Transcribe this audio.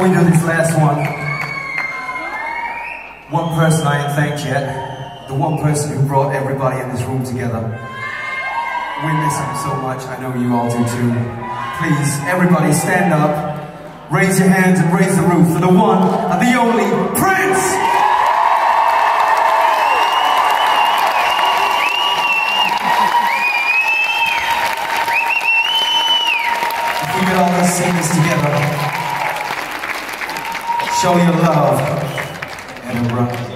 Before we do this last one, one person I ain't thanked yet, the one person who brought everybody in this room together. We miss him so much, I know you all do too. Please, everybody stand up, raise your hands and raise the roof for the one and the only Prince! show your love and abroad.